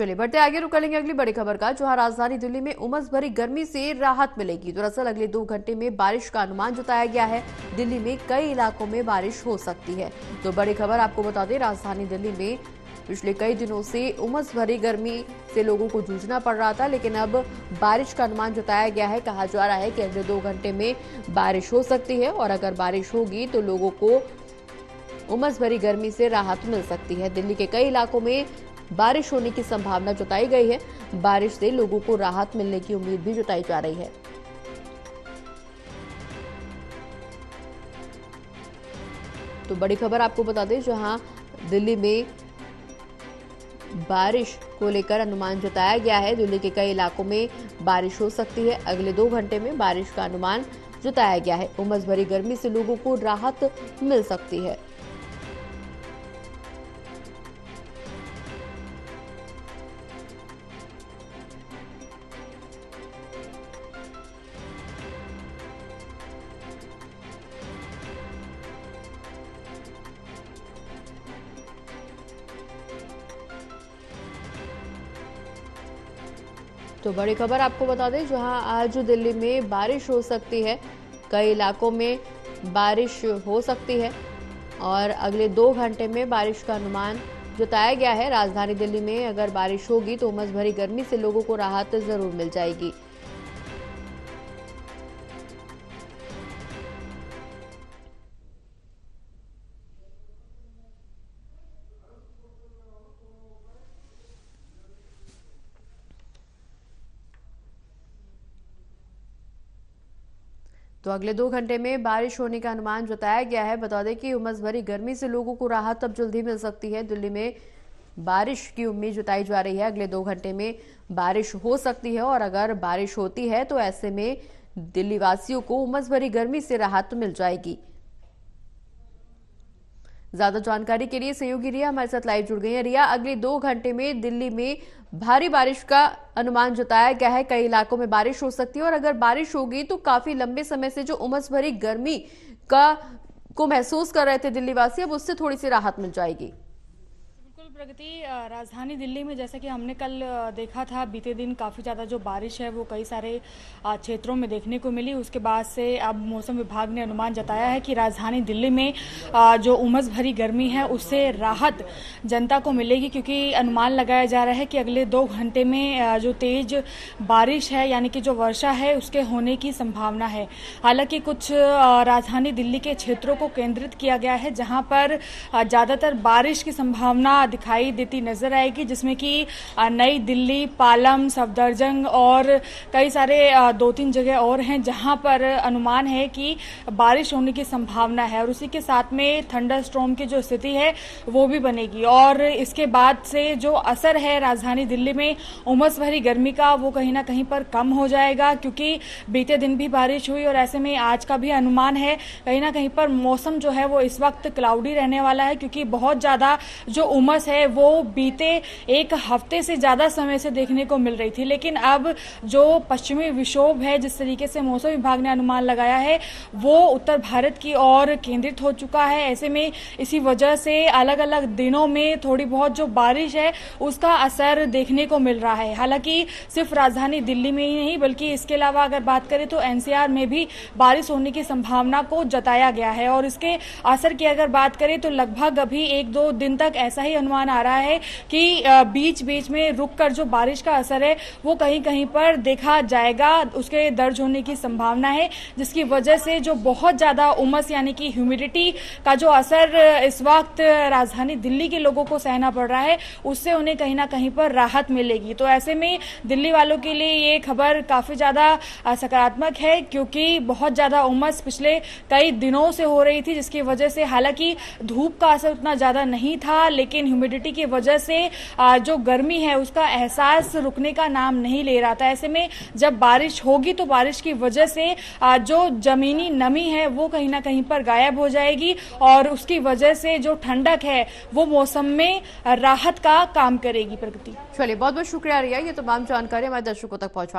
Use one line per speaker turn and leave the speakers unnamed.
चलिए बढ़ते आगे रुक लेंगे अगली बड़ी खबर का, जहाँ राजधानी दिल्ली में उमस भरी गर्मी से राहत मिलेगी। दरअसल अगले दो घंटे में बारिश का अनुमान जताया गया है। दिल्ली में कई इलाकों में बारिश हो सकती है। तो बड़ी खबर आपको बता दें, राजधानी दिल्ली में पिछले कई दिनों से उमस भरी गर्मी से लोगों को जूझना पड़ रहा था, लेकिन अब बारिश का अनुमान जताया गया है। कहा जा रहा है कि अगले दो घंटे में बारिश हो सकती है और अगर बारिश होगी तो लोगों को उमस भरी गर्मी से राहत मिल सकती है। दिल्ली के कई इलाकों में बारिश होने की संभावना जताई गई है। बारिश से लोगों को राहत मिलने की उम्मीद भी जताई जा रही है। तो बड़ी खबर आपको बता दें, जहाँ दिल्ली में बारिश को लेकर अनुमान जताया गया है। दिल्ली के कई इलाकों में बारिश हो सकती है। अगले दो घंटे में बारिश का अनुमान जताया गया है। उमस भरी गर्मी से लोगों को राहत मिल सकती है। तो बड़ी खबर आपको बता दें, जहाँ आज दिल्ली में बारिश हो सकती है। कई इलाकों में बारिश हो सकती है और अगले दो घंटे में बारिश का अनुमान जताया गया है। राजधानी दिल्ली में अगर बारिश होगी तो उमस भरी गर्मी से लोगों को राहत ज़रूर मिल जाएगी। तो अगले दो घंटे में बारिश होने का अनुमान जताया गया है। बता दें कि उमस भरी गर्मी से लोगों को राहत अब जल्द ही मिल सकती है। दिल्ली में बारिश की उम्मीद जताई जा रही है। अगले दो घंटे में बारिश हो सकती है और अगर बारिश होती है तो ऐसे में दिल्ली वासियों को उमस भरी गर्मी से राहत मिल जाएगी। ज़्यादा जानकारी के लिए सहयोगी रिया हमारे साथ लाइव जुड़ गई है। रिया, अगले दो घंटे में दिल्ली में भारी बारिश का अनुमान जताया गया है। कई इलाकों में बारिश हो सकती है और अगर बारिश होगी तो काफ़ी लंबे समय से जो उमस भरी गर्मी का को महसूस कर रहे थे दिल्लीवासी, अब उससे थोड़ी सी राहत मिल जाएगी।
प्रगति राजधानी दिल्ली में जैसा कि हमने कल देखा था, बीते दिन काफ़ी ज़्यादा जो बारिश है वो कई सारे क्षेत्रों में देखने को मिली। उसके बाद से अब मौसम विभाग ने अनुमान जताया है कि राजधानी दिल्ली में जो उमस भरी गर्मी है उससे राहत जनता को मिलेगी, क्योंकि अनुमान लगाया जा रहा है कि अगले दो घंटे में जो तेज बारिश है, यानी कि जो वर्षा है, उसके होने की संभावना है। हालाँकि कुछ राजधानी दिल्ली के क्षेत्रों को केंद्रित किया गया है, जहाँ पर ज़्यादातर बारिश की संभावना दिखाई दिखाई देती नज़र आएगी, जिसमें कि नई दिल्ली, पालम, सफदरजंग और कई सारे दो तीन जगह और हैं जहाँ पर अनुमान है कि बारिश होने की संभावना है। और उसी के साथ में थंडर स्ट्रोम की जो स्थिति है, वो भी बनेगी। और इसके बाद से जो असर है राजधानी दिल्ली में, उमस भरी गर्मी का, वो कहीं ना कहीं पर कम हो जाएगा, क्योंकि बीते दिन भी बारिश हुई और ऐसे में आज का भी अनुमान है, कहीं ना कहीं पर मौसम जो है वो इस वक्त क्लाउडी रहने वाला है, क्योंकि बहुत ज़्यादा जो उमस है वो बीते एक हफ़्ते से ज़्यादा समय से देखने को मिल रही थी। लेकिन अब जो पश्चिमी विक्षोभ है, जिस तरीके से मौसम विभाग ने अनुमान लगाया है, वो उत्तर भारत की ओर केंद्रित हो चुका है। ऐसे में इसी वजह से अलग अलग दिनों में थोड़ी बहुत जो बारिश है, उसका असर देखने को मिल रहा है। हालाँकि सिर्फ़ राजधानी दिल्ली में ही नहीं, बल्कि इसके अलावा अगर बात करें तो एनसीआर में भी बारिश होने की संभावना को जताया गया है। और इसके असर की अगर बात करें तो लगभग अभी एक दो दिन तक ऐसा ही अनुमान आ रहा है कि बीच बीच में रुक कर जो बारिश का असर है, वो कहीं कहीं पर देखा जाएगा। उसके दर्ज होने की संभावना है, जिसकी वजह से जो बहुत ज़्यादा उमस यानी कि ह्यूमिडिटी का जो असर इस वक्त राजधानी दिल्ली के लोगों को सहना पड़ रहा है, उससे उन्हें कहीं ना कहीं पर राहत मिलेगी। तो ऐसे में दिल्ली वालों के लिए ये खबर काफ़ी ज़्यादा सकारात्मक है, क्योंकि बहुत ज़्यादा उमस पिछले कई दिनों से हो रही थी, जिसकी वजह से हालाँकि धूप का असर उतना ज़्यादा नहीं था, लेकिन ह्यूमिडिटी ह्यूमिडिटी की वजह से जो गर्मी है, उसका एहसास रुकने का नाम नहीं ले रहा था। ऐसे में जब बारिश होगी तो बारिश की वजह से जो जमीनी नमी है, वो कहीं ना कहीं पर गायब हो जाएगी और उसकी वजह से जो ठंडक है, वो मौसम में राहत का काम करेगी प्रगति।
चलिए बहुत बहुत शुक्रिया रिया। ये तमाम जानकारी हमारे दर्शकों तक पहुँचाने